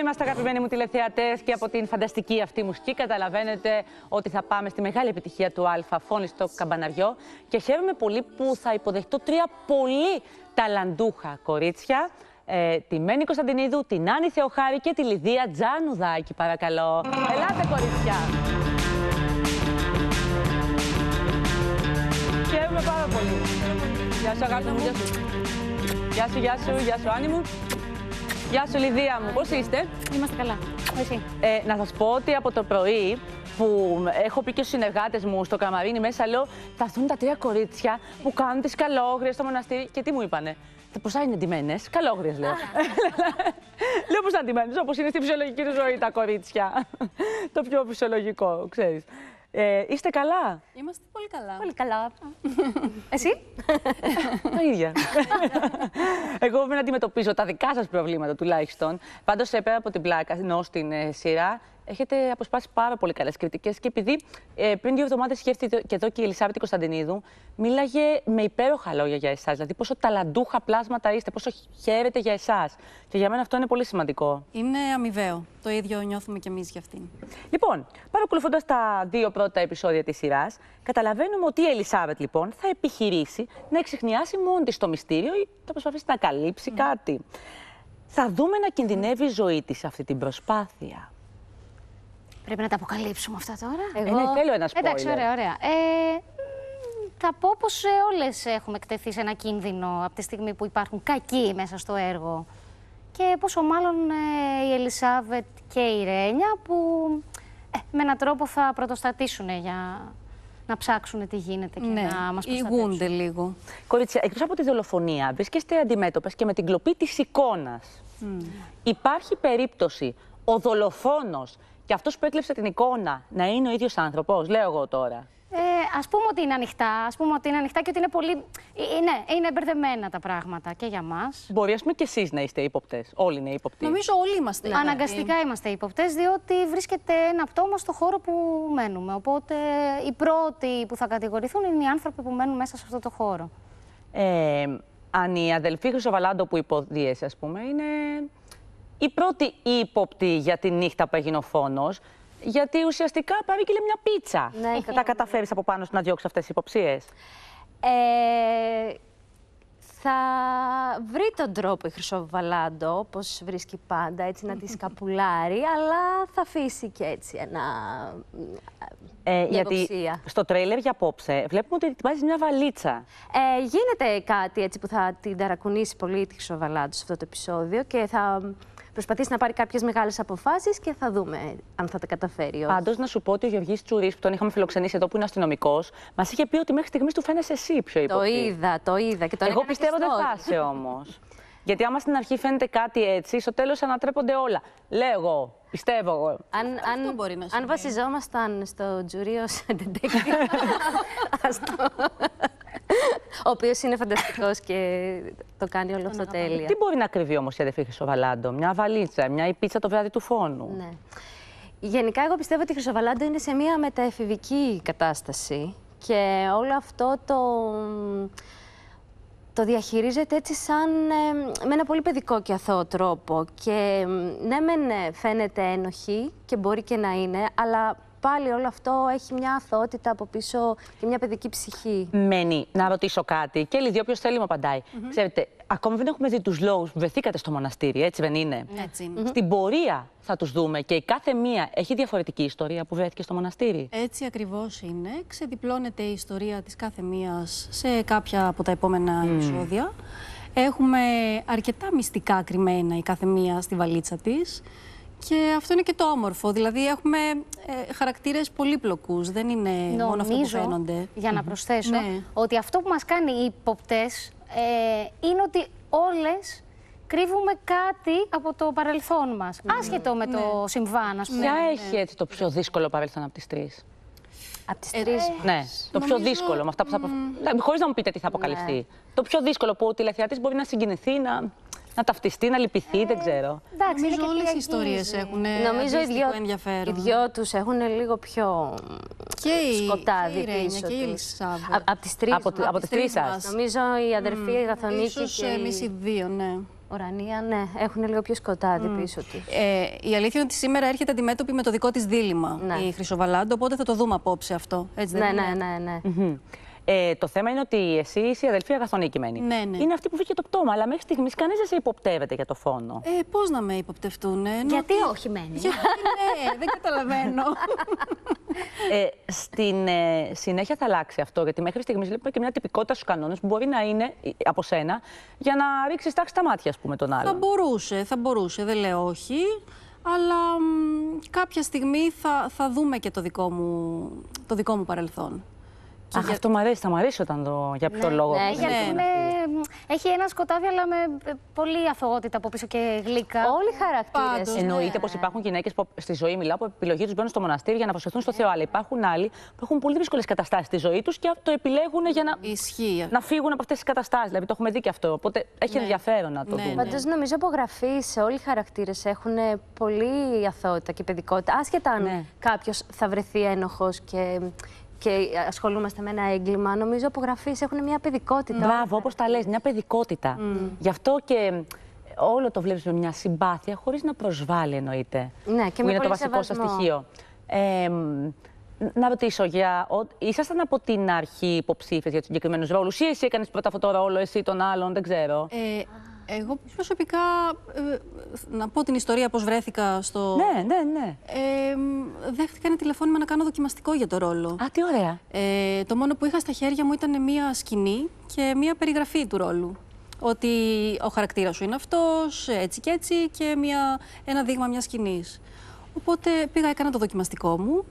είμαστε αγαπημένοι μου τηλεθεατές και από την φανταστική αυτή μουσική καταλαβαίνετε ότι θα πάμε στη μεγάλη επιτυχία του Αλφα Φώνη στο καμπαναριό και χαίρομαι πολύ που θα υποδεχτώ τρία πολύ ταλαντούχα κορίτσια ε, τη Μένη Κωνσταντινίδου, την Άννη Θεοχάρη και τη Λιδία Τζάνουδάκη παρακαλώ. Ελάτε κορίτσια. Χαίρομαι πάρα πολύ. Γεια σου αγάπη μου, γεια σου. Γεια σου, γεια σου, γεια σου Άννη μου. Γεια σου Λιδία μου, πώς είστε; Είμαστε καλά. Εσύ; Ε, να σας πω ότι από το πρωί που έχω πει και στους συνεργάτες μου στο καμαρίνι μέσα, λέω θα έρθουν τα τρία κορίτσια που κάνουν τις καλόγριες στο μοναστήρι και τι μου είπανε; Πώς θα είναι ντυμένες, καλόγριες λέω. λέω πώς θα είναι ντυμένες, όπως είναι στη φυσιολογική τους ζωή τα κορίτσια. το πιο φυσιολογικό, ξέρεις. Ε, είστε καλά; Είμαστε πολύ καλά. Πολύ καλά. Εσύ; Τα ίδια. Εγώ δεν αντιμετωπίζω τα δικά σας προβλήματα τουλάχιστον. Πάντως, πέρα από την πλάκα, ενώ στην ε, σειρά, έχετε αποσπάσει πάρα πολύ καλές κριτικές. Και επειδή ε, πριν δύο εβδομάδες σκέφτηκε και εδώ και η Ελισάβετ Κωνσταντινίδου, μίλαγε με υπέροχα λόγια για εσάς. Δηλαδή, πόσο ταλαντούχα πλάσματα είστε, πόσο χαίρετε για εσάς. Και για μένα αυτό είναι πολύ σημαντικό. Είναι αμοιβαίο. Το ίδιο νιώθουμε κι εμείς για αυτήν. Λοιπόν, παρακολουθώντας τα δύο πρώτα επεισόδια της σειράς, καταλαβαίνουμε ότι η Ελισάβετ λοιπόν θα επιχειρήσει να εξηχνιάσει μόνη της το μυστήριο ή θα προσπαθήσει να καλύψει κάτι. Θα δούμε να κινδυνεύει η ζωή της σε αυτή την προσπάθεια. Πρέπει να τα αποκαλύψουμε αυτά τώρα. Ε, ναι, θέλω ένα spoiler. Εντάξει, ωραία, ωραία. Ε, μ, θα πω πως ε, όλες έχουμε εκτεθεί σε ένα κίνδυνο από τη στιγμή που υπάρχουν κακοί μέσα στο έργο. Και πόσο μάλλον ε, η Ελισάβετ και η Ρένια που ε, με έναν τρόπο θα πρωτοστατήσουν για να ψάξουν τι γίνεται και Ναι, να μας προστατεύσουν. ηγούνται λίγο. Κορίτσια, εκτός από τη δολοφονία, βρίσκεστε αντιμέτωπες και με την κλοπή της εικόνας. Υπάρχει περίπτωση ο δολοφόνος και αυτός που έκλεψε την εικόνα να είναι ο ίδιος άνθρωπος, λέω εγώ τώρα. Ε, ας πούμε ότι είναι ανοιχτά, ας πούμε ότι είναι ανοιχτά και ότι είναι πολύ... Ε, ε, ναι, είναι μπερδεμένα τα πράγματα και για μας. Μπορεί, ας πούμε, και εσείς να είστε ύποπτες. Όλοι είναι ύποπτοι. Νομίζω όλοι είμαστε. ύποπτοι. Αναγκαστικά είμαστε ύποπτες, διότι βρίσκεται ένα πτώμα στο χώρο που μένουμε. Οπότε οι πρώτοι που θα κατηγορηθούν είναι οι άνθρωποι που μένουν μέσα σε αυτό το χώρο. Ε, αν η αδελφή Χρυσοβαλάντο που υποδίεσαι, ας πούμε, είναι η πρώτη ύποπτη για τη νύχτα που έγινε ο φόνος. Γιατί ουσιαστικά παρήγγειλε μια πίτσα. Ναι, Θα τα καταφέρεις από πάνω σου να διώξεις αυτές τις υποψίες; Ε, θα βρει τον τρόπο η Χρυσοβαλάντο, όπως βρίσκει πάντα, έτσι να τη σκαπουλάρει, αλλά θα αφήσει και έτσι ένα... Ε, μια γιατί υποψία. στο τρέιλερ για απόψε βλέπουμε ότι ετοιμάζεις μια βαλίτσα. Ε, γίνεται κάτι έτσι που θα την ταρακουνήσει πολύ τη Χρυσοβαλάντο σε αυτό το επεισόδιο και θα προσπαθήσει να πάρει κάποιες μεγάλες αποφάσεις και θα δούμε αν θα τα καταφέρει ή όχι. Πάντως, να σου πω ότι ο Γεωργής Τσουρής, που τον είχαμε φιλοξενήσει εδώ, που είναι αστυνομικός, μας είχε πει ότι μέχρι στιγμής του φαίνεσαι εσύ πιο Το υποπτή. είδα, το είδα και το Εγώ έκανα και πιστεύω δεν story. θα είσαι όμως. Γιατί άμα στην αρχή φαίνεται κάτι έτσι, στο τέλος ανατρέπονται όλα. Λέω εγώ, πιστεύω εγώ. Αν, αν, μπορεί να αν συμβεί. βασιζόμασταν στο τζουρί ως detective, ας το- ο οποίος είναι φανταστικός και το κάνει όλο αυτό τέλεια. Τι μπορεί να κρυβεί όμως η αδερφή Χρυσοβαλάντο, μια βαλίτσα, μια η πίτσα το βράδυ του φόνου; Ναι. Γενικά, εγώ πιστεύω ότι η Χρυσοβαλάντο είναι σε μια μεταεφηβική κατάσταση και όλο αυτό το, το διαχειρίζεται έτσι σαν ε, με ένα πολύ παιδικό και αθώο τρόπο. Και ε, ναι, μεν ε, φαίνεται ένοχη και μπορεί και να είναι, αλλά πάλι όλο αυτό έχει μια αθωότητα από πίσω και μια παιδική ψυχή. Μένει να ρωτήσω κάτι. Και Λιδί, όποιος θέλει μου απαντάει. Ξέρετε, ακόμα δεν έχουμε δει τους λόγους που βρεθήκατε στο μοναστήρι, έτσι δεν είναι; Έτσι είναι. Στην πορεία θα τους δούμε και η κάθε μία έχει διαφορετική ιστορία που βρέθηκε στο μοναστήρι; Έτσι ακριβώς είναι. Ξεδιπλώνεται η ιστορία της κάθε μίας σε κάποια από τα επόμενα επεισόδια. Έχουμε αρκετά μυστικά κρυμμένα η κάθε μία στη βαλίτσα της. Και αυτό είναι και το όμορφο. Δηλαδή έχουμε ε, χαρακτήρες πολύπλοκους. Δεν είναι μόνο αυτό που Νομίζω, φαίνονται. για να προσθέσω, Ναι. ότι αυτό που μας κάνει οι υποπτές ε, είναι ότι όλες κρύβουμε κάτι από το παρελθόν μας. Άσχετο με το συμβάν, ας πούμε. Ποια έχει έτσι το πιο δύσκολο παρελθόν από τις τρεις. Από τις Ε, τρεις Ναι, το πιο Νομίζω, δύσκολο με αυτά που θα. Χωρίς να μου πείτε τι θα αποκαλυφθεί. Το πιο δύσκολο που ο τηλεθεατής μπορεί να συγκινηθεί, να, να να ταυτιστεί, να λυπηθεί, δεν ξέρω. Εντάξει, είναι Νομίζω και όλες οι τι ιστορίες αγγίζει. έχουν Νομίζω οι αντίστοιχο δυο, ενδιαφέρον. οι δυο τους έχουν λίγο πιο Και η, σκοτάδι και η Ρένια πίσω και η τους. Ελισάβετ. Α- Απ' τις τρεις Από, μας. από τις τρεις σας. μας. Νομίζω η αδερφή η Αγαθονίκη Ίσως και εμείς οι η δύο, ναι. Ουρανία, ναι, έχουν λίγο πιο σκοτάδι πίσω τους. Ε, η αλήθεια είναι ότι σήμερα έρχεται αντιμέτωπη με το δικό της δίλημα Ναι. η Χρυσοβαλάντο, οπότε θα το δούμε απόψε αυτό. Έτσι δεν Ναι, είναι; ναι, ναι, ναι. Μμμ. Ε, το θέμα είναι ότι εσύ είσαι η αδελφή αγαθονίκημένη. Ναι, ναι. Είναι αυτή που βγήκε το πτώμα, αλλά μέχρι στιγμής κανείς δεν σε υποπτεύεται για το φόνο. Ε, πώς να με υποπτευτούν, ε, ενώ Γιατί ότι- όχι, μένει; Γιατί ναι, δεν καταλαβαίνω. Ε, στην ε, συνέχεια θα αλλάξει αυτό, γιατί μέχρι στιγμής βλέπουμε και μια τυπικότητα στους κανόνες που μπορεί να είναι ε, από σένα για να ρίξεις τάξη στα μάτια, ας πούμε, τον θα άλλον. μπορούσε, θα μπορούσε, δεν λέω όχι. Αλλά μ, κάποια στιγμή θα, θα δούμε και το δικό μου, το δικό μου παρελθόν. Αχ, αυτό μου αρέσει, θα μου αρέσει όταν δω για ποιο λόγο. ναι, που έχει δεν Γιατί είναι με- αυτή. έχει ένα σκοτάδι, αλλά με ε, πολύ αθωότητα από πίσω και γλύκα. Όλοι οι χαρακτήρες. Πάντως, ναι. Εννοείται πως υπάρχουν γυναίκες που στη ζωή μιλάω που επιλογή τους μπαίνουν στο μοναστήρι για να προσθεθούν στο Θεό. Αλλά υπάρχουν άλλοι που έχουν πολύ δύσκολες καταστάσεις στη ζωή τους και το επιλέγουν για να, Ισχύει. να φύγουν από αυτές τις καταστάσεις. Δηλαδή το έχουμε δει και αυτό. Οπότε έχει Ναι. ενδιαφέρον να το Ναι, δούμε. ναι. Πάντως νομίζω από γραφή σε όλοι οι χαρακτήρες έχουν πολύ αθωότητα και παιδικότητα. Άσχετα αν Ναι. κάποιος θα βρεθεί ένοχος και, και ασχολούμαστε με ένα έγκλημα, νομίζω από γραφή έχουν μια παιδικότητα. Μπράβο, όπως τα λες, μια παιδικότητα. Γι' αυτό και όλο το βλέπεις με μια συμπάθεια, χωρίς να προσβάλλει εννοείται. Ναι, και που με είναι το πολύ βασικό σας σεβασμό. στοιχείο. Ε, μ, να ρωτήσω, για, ο, ήσασταν από την αρχή υποψήφιες για τους συγκεκριμένους ρόλους, ή εσύ έκανες πρώτα αυτό το ρόλο, εσύ τον άλλον, δεν ξέρω. Ε, εγώ προσωπικά, ε, να πω την ιστορία πώς βρέθηκα στο... ναι, ναι, ναι. Ε, μ, δέχτηκα ένα τηλεφώνημα να κάνω δοκιμαστικό για το ρόλο. Α, τι ωραία. Ε, το μόνο που είχα στα χέρια μου ήταν μία σκηνή και μία περιγραφή του ρόλου. Ότι ο χαρακτήρας σου είναι αυτός, έτσι και έτσι, και μία, ένα δείγμα μιας σκηνής. Οπότε πήγα, έκανα το δοκιμαστικό μου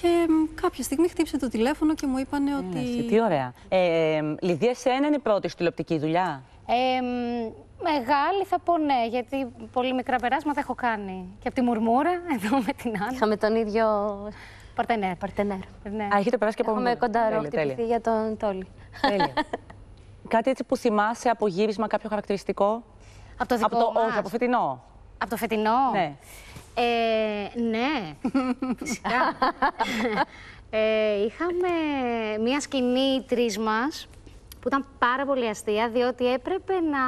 και μ, κάποια στιγμή χτύπησε το τηλέφωνο και μου είπανε ότι... Εσύ, τι ωραία. Ε, Λιδία, εσένα είναι η πρώτη σου τηλεοπτική δουλειά; Ε, μ, μεγάλη θα πω ναι, γιατί πολύ μικρά περάσματα έχω κάνει. Και από τη Μουρμούρα, εδώ με την Άννα. Είχαμε τον ίδιο Παρτενέρ. παρτενέρ. Ναι. Α, έχετε περάσει και από Έχουμε μου. κοντά Τέλεια, χτυπηθεί τέλεια. για τον Τόλι. Τέλεια. Κάτι έτσι που θυμάσαι από γύρισμα, κάποιο χαρακτηριστικό; Από το δικό από το, μας. όχι, από φετινό. Από το φετινό; Ναι. Ε, ναι, φυσικά. ε, είχαμε μία σκηνή τρεις μας που ήταν πάρα πολύ αστεία, διότι έπρεπε να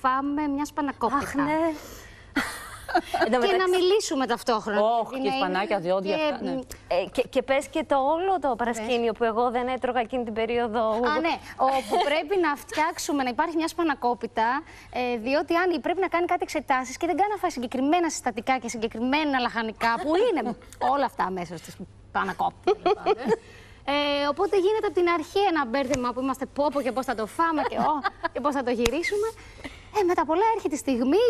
φάμε μια σπανακόπιτα. Αχ, ναι. Και να μιλήσουμε ταυτόχρονα. Όχ, Δηλαδή, και να σπανάκια, είναι- διόδια και, αυτά, ναι. μ, Ε, και, και πες και το όλο το παρασκήνιο που εγώ δεν έτρωγα εκείνη την περίοδο. Α, ναι, όπου πρέπει να φτιάξουμε, να υπάρχει μια σπανακόπιτα, ε, διότι αν πρέπει να κάνει κάτι εξετάσεις και δεν κάνει να φάει συγκεκριμένα συστατικά και συγκεκριμένα λαχανικά, που είναι όλα αυτά μέσα στη σπανακόπιτα. Τέλος πάντων. Ε, οπότε γίνεται από την αρχή ένα μπέρδεμα που είμαστε πόπο και πώς θα το φάμε και, ο, και πώς θα το γυρίσουμε. Ε, μετά πολλά έρχεται η στιγμή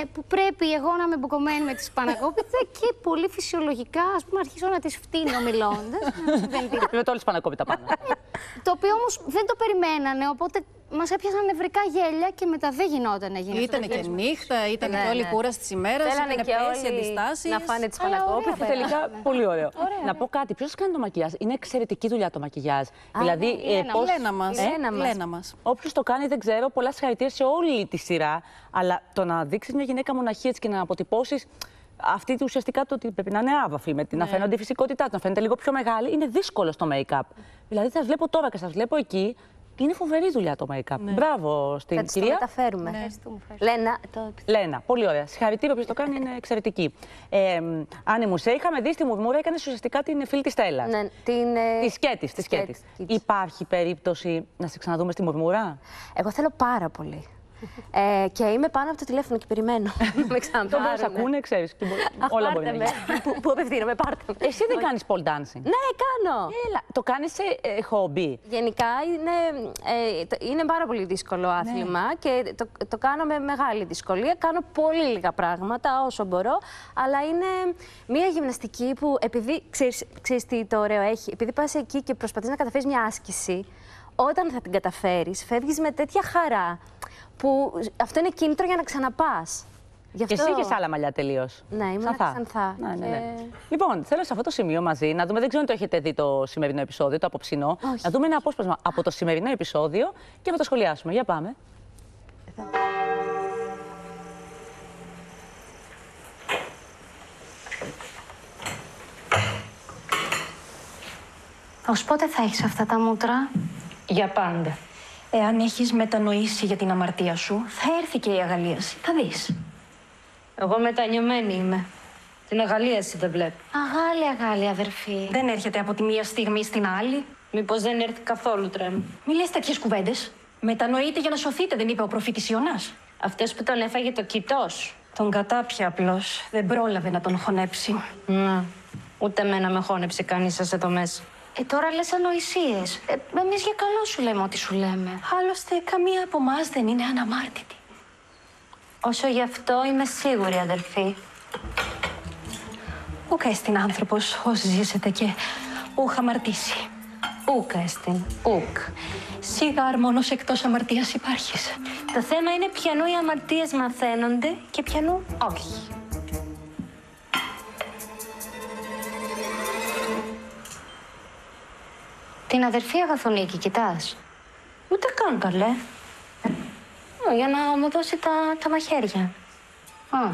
ε, που πρέπει εγώ να είμαι μπουκωμένη με τη σπανακόπιτα και πολύ φυσιολογικά, ας πούμε, αρχίζω να τις φτύνω μιλώντας. Δεν την Με το όλη σπανακόπιτα πάνω. το οποίο όμως δεν το περιμένανε, οπότε μας έπιασαν νευρικά γέλια και μετά δεν γινόταν να γίνει αυτό Ήτανε το και γύρισμα. νύχτα, ήταν Ναι, και όλη η ναι. κούραση της ημέρας. Θέλανε και όλοι αντιστάσεις. να φάνε τις Αλλά ωραία πανακόπιτες. πέρασαμε. Τελικά, πολύ ωραίο. να πω κάτι. Ποιος κάνει το μακιγιάζ. Είναι εξαιρετική δουλειά το μακιγιάζ. δηλαδή, ναι, η Λένα. πώς- Η Λένα μας. Η Λένα Η μας. Λένα μας. Όποιος το κάνει, δεν ξέρω, πολλά συγχαρητήρια σε όλη τη σειρά. Αλλά το να δείξεις μια γυναίκα μοναχή έτσι και να αποτυπώσεις αυτή του ουσιαστικά το ότι πρέπει να είναι άβαφη, με την να φαίνονται η φυσικότητά του, να φαίνεται λίγο πιο μεγάλη, είναι δύσκολο στο make-up. Δηλαδή, σας βλέπω τώρα και σας βλέπω εκεί. Είναι φοβερή δουλειά το make-up. Μπράβο στην Θα τις το κυρία. μεταφέρουμε. Ευχαριστούμε, ευχαριστούμε. Λένα, το Λένα, πολύ ωραία. Συγχαρητήρια, όποιος το κάνει είναι εξαιρετική. Ε, μ, Άννη μου, σε είχαμε δει στη Μουρμούρα, έκανε ουσιαστικά την φίλη της Στέλλας. Ναι, την, ε, Τη σκέτη, τη σκέτη. Σκέτης. Υπάρχει περίπτωση να σε ξαναδούμε στη Μουρμούρα; Εγώ θέλω πάρα πολύ. Ε, και είμαι πάνω από το τηλέφωνο και περιμένω. με Το ξαναπάρουν. μπορείς να ακούνε, ξέρεις. Όλα μπορεί να Πάρτε γίνει. με. Πού- Πού απευθύνομαι, πάρτε με. Εσύ δεν κάνεις pole dancing. Ναι, κάνω. Έλα, το κάνεις σε ε, χόμπι. Γενικά είναι, ε, το- είναι πάρα πολύ δύσκολο άθλημα και το, το κάνω με μεγάλη δυσκολία. Κάνω πολύ λίγα πράγματα όσο μπορώ, αλλά είναι μια γυμναστική που επειδή, ξέρεις, ξέρεις τι το ωραίο έχει, επειδή πας εκεί και προσπαθείς να καταφέρεις μια άσκηση, όταν θα την καταφέρεις, φεύγεις με τέτοια χαρά που αυτό είναι κίνητρο για να ξαναπάς. Γι αυτό... Εσύ είχε άλλα μαλλιά τελείως. Ναι, ήμουν ξανθά. Ναι, ναι, ναι, Λοιπόν, θέλω σε αυτό το σημείο μαζί να δούμε, δεν ξέρω αν το έχετε δει το σημερινό επεισόδιο, το απόψινό. Να δούμε ένα απόσπασμα από το σημερινό επεισόδιο και να το σχολιάσουμε. Για πάμε. Ως πότε θα έχεις αυτά τα μούτρα; Για πάντα. Εάν έχεις μετανοήσει για την αμαρτία σου, θα έρθει και η αγαλίαση. Θα δεις. Εγώ μετανιωμένη είμαι. Την αγαλίαση δεν βλέπω. Αγάλη, αγάλη, αδερφή. Δεν έρχεται από τη μία στιγμή στην άλλη. Μήπως δεν έρθει καθόλου τρέμ. Μη λες τέτοιες κουβέντες. Μετανοείτε για να σωθείτε, δεν είπε ο προφήτης Ιωνάς. Αυτές που τον έφαγε το κοιτός. Τον κατάπια απλώς. Δεν πρόλαβε να τον χωνέψει. Να. Ούτε εμένα με χώνεψε κανείς σας εδώ μέσα. Ε, τώρα λες ανοησίες. Ε, εμείς για καλό σου λέμε ό,τι σου λέμε. Άλλωστε, καμία από εμάς δεν είναι αναμάρτητη. Όσο γι' αυτό είμαι σίγουρη, αδερφή. Ούκα εστιν άνθρωπος, ως ζήσετε και ούχ αμαρτήσει. Ούκ έστιν. Ούκ. Σίγα μόνος εκτός αμαρτίας υπάρχεις. Το θέμα είναι ποιανού οι αμαρτίες μαθαίνονται και ποιανού όχι. Την αδερφή Αγαθονίκη, κοιτάς. Ούτε καν καλέ. Ω, Για να μου δώσει τα, τα μαχαίρια. Α,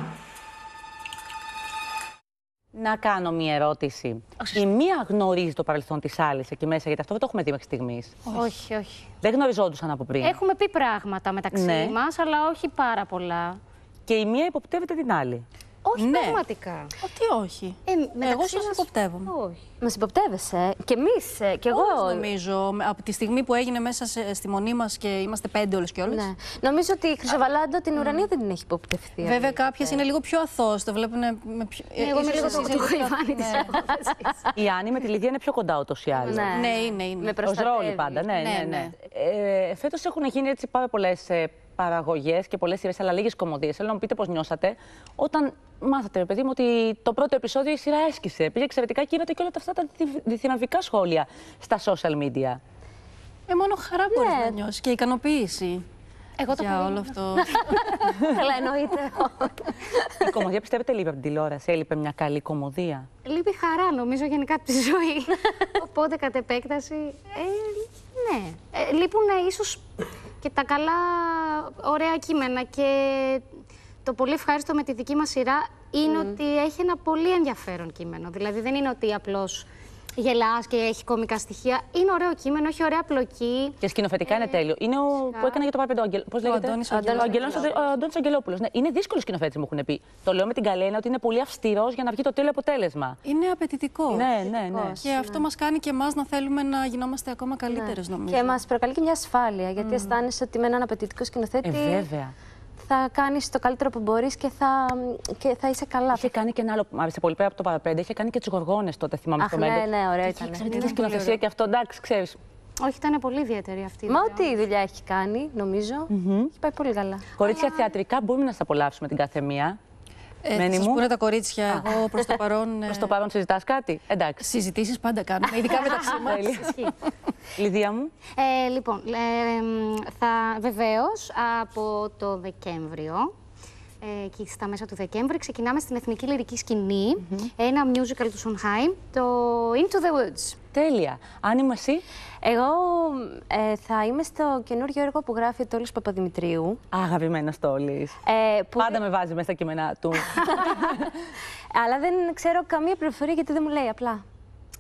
Να κάνω μία ερώτηση. Η μία γνωρίζει το παρελθόν της άλλης εκεί μέσα, γιατί αυτό δεν το έχουμε δει μέχρι στιγμής. Όχι, όχι. Δεν γνωριζόντουσαν από πριν. Έχουμε πει πράγματα μεταξύ Ναι. μας, αλλά όχι πάρα πολλά. Και η μία υποπτεύεται την άλλη. Όχι Ναι. πραγματικά. Ότι όχι. Ε, μεταξύ Εγώ σας μας- υποπτεύομαι. Όχι. Μας υποπτεύεσαι. Και εμείς, και εγώ. Όλες νομίζω, με- από τη στιγμή που έγινε μέσα σε- στη μονή μας και είμαστε πέντε όλες και όλες. Ναι. Νομίζω ότι η Χρυσοβαλάντα την ουρανία δεν την έχει υποπτευθεί. Βέβαια, κάποιες είναι λίγο πιο αθώος, το βλέπουν με πιο. Ναι, εγώ είμαι ίσως λίγο εσείς το, είναι το λίγο πιο- γαϊβάνι της Ναι. υπόθεσης. Η Άννη με τη Λιδία είναι πιο κοντά ούτως ή άλλως. Ναι. Ναι, είναι, είναι. Με Ω προστατεύει. ρόλοι πάντα, ναι, ναι, Ναι, ναι. ναι. Ε, Φέτος έχουν γίνει έτσι πάρα πολλές ε, παραγωγές και πολλές σειρές, αλλά λίγες κομμωδίες. Θέλω να μου πείτε πώς νιώσατε όταν μάθατε, ρε παιδί μου, ότι το πρώτο επεισόδιο η σειρά έσκησε. Πήγε εξαιρετικά και είδατε και όλα αυτά τα διθυ- διθυναμβικά σχόλια στα social media. Ε, μόνο χαρά μπορείς Ναι. να νιώσεις και ικανοποίηση. Εγώ το για περίμενα. όλο αυτό. Καλά, εννοείται. η κομμωδία πιστεύετε λείπει από την τηλεόραση, έλειπε μια καλή κομμωδία; Λείπει χαρά, νομίζω, γενικά από τη ζωή. Οπότε, κατ' επέκταση, ε, ναι. Ε, λείπουν ίσως και τα καλά, ωραία κείμενα. Και το πολύ ευχάριστο με τη δική μας σειρά είναι ότι έχει ένα πολύ ενδιαφέρον κείμενο. Δηλαδή, δεν είναι ότι απλώς γελάς και έχει κομικά στοιχεία. Είναι ωραίο κείμενο, έχει ωραία πλοκή. Και σκηνοθετικά είναι τέλειο. Είναι ο που έκανε για το παραπέντε. Αγγελ... Πώς λέγεται; Αντώνης ο Αγγελόπουλος. Αγγελώνης Αντε- ο Αντώνης Αγγελόπουλος. Ναι, είναι δύσκολο σκηνοθέτη, μου έχουν πει. Το λέω με την καλένα ότι είναι πολύ αυστηρός για να βγει το τέλειο αποτέλεσμα. Είναι απαιτητικό. Ναι, ναι, ναι. Και αυτό μας κάνει και εμάς να θέλουμε να γινόμαστε ακόμα καλύτερες, νομίζω. και μας προκαλεί και μια ασφάλεια, γιατί αισθάνεσαι ότι με έναν απαιτητικό σκηνοθέτη Ε, βέβαια. Θα κάνεις το καλύτερο που μπορείς και θα, και θα είσαι καλά. Είχε κάνει και ένα άλλο που μου άρεσε πολύ πέρα από το παραπέντε. Είχε κάνει και τους γοργόνες τότε, θυμάμαι Αχ, στο ναι, Μέγκα. ναι, ωραίο Και ήταν. Ξέρετε Είναι τι σκηνοθεσία και αυτό, εντάξει, ξέρεις. Όχι, ήταν πολύ ιδιαίτερη αυτή. η Μα δουλειά. ό,τι δουλειά έχει κάνει, νομίζω, έχει πάει πολύ καλά. Κορίτσια θεατρικά μπορούμε να σας απολαύσουμε την κάθε μία. Ε, Μένη θα σας μου. πούνε τα κορίτσια, εγώ προς το παρόν... ε, Προς το παρόν συζητάς κάτι; Εντάξει. Συζητήσεις πάντα κάνουμε, ειδικά μεταξύ μας. Τέλεια. Λιδία μου. Ε, λοιπόν, ε, μ, θα βεβαίως από το Δεκέμβριο, ε, και στα μέσα του Δεκέμβρη, ξεκινάμε στην Εθνική Λυρική Σκηνή, ένα musical του Σόντχαϊμ, το Into the Woods. Τέλεια. Αν είμαι εσύ; Εγώ ε, θα είμαι στο καινούριο έργο που γράφει ο Τόλης Παπαδημητρίου. Αγαπημένος Τόλης. Ε, που Πάντα με βάζει μέσα στα κείμενά του. Αλλά δεν ξέρω καμία πληροφορία γιατί δεν μου λέει απλά.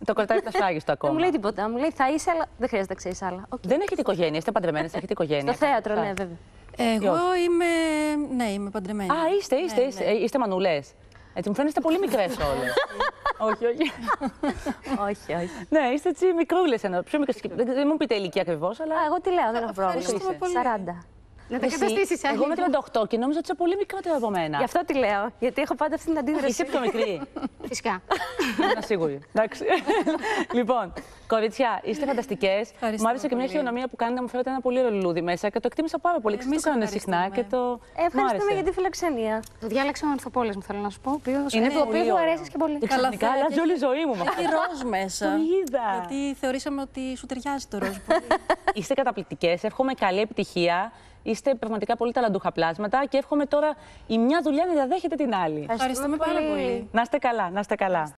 το κρατάει επτασφράγιστο Δεν ακόμα. μου λέει τίποτα. Μου λέει θα είσαι, αλλά δεν χρειάζεται να ξέρεις άλλα. Οκ. Δεν έχετε οικογένεια, είστε παντρεμένες, έχετε οικογένεια. Στο θέατρο, Α. ναι, βέβαια. Εγώ είμαι, ναι, είμαι παντρεμένη. Α, είστε, είστε, είστε, ε, είστε μανουλές. Έτσι μου φαίνεστε πολύ μικρές όλες. όχι, όχι. όχι, όχι. ναι, είστε έτσι μικρούλες εννοώ. Πιο μικρές. Δεν, δεν μου πείτε ηλικία ακριβώς, αλλά. Α, εγώ τι λέω, δεν έχω πρόβλημα. Ευχαριστούμε πολύ. 40. Να τα Εσύ, καταστήσεις Εγώ είμαι 38 και νόμιζα ότι είσαι πολύ μικρότερο από μένα. Γι' αυτό τι λέω, γιατί έχω πάντα αυτή την αντίδραση. Είσαι πιο μικρή. Φυσικά. Είμαι σίγουρη. Εντάξει. λοιπόν, κοριτσιά, είστε φανταστικές. Μου Ευχαριστούμε άρεσε και μια πολύ. χειρονομία που κάνετε, μου φέρετε ένα πολύ ωραίο λουλούδι μέσα και το εκτίμησα πάρα πολύ. Ξέρετε, Εμείς το κάνουν συχνά και ευχαριστούμε. το. Ε, Ευχαριστούμε μου άρεσε. για τη φιλοξενία. το διάλεξα ο Ανθοπόλης μου, θέλω να σου πω, ο οποίος, Είναι ε, το οποίο πολύ μου ωραίο. αρέσει και πολύ. Και ξαφνικά Καλά, αλλάζει όλη η ζωή μου με αυτό. Έχει ροζ μέσα. Το είδα. Γιατί θεωρήσαμε ότι σου ταιριάζει το ροζ πολύ. Είστε καταπληκτικές. Εύχομαι καλή επιτυχία. Είστε πραγματικά πολύ ταλαντούχα πλάσματα και εύχομαι τώρα η μια δουλειά να διαδέχεται την άλλη. Ευχαριστούμε πάρα πολύ. Να είστε καλά, να είστε καλά.